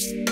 Bye.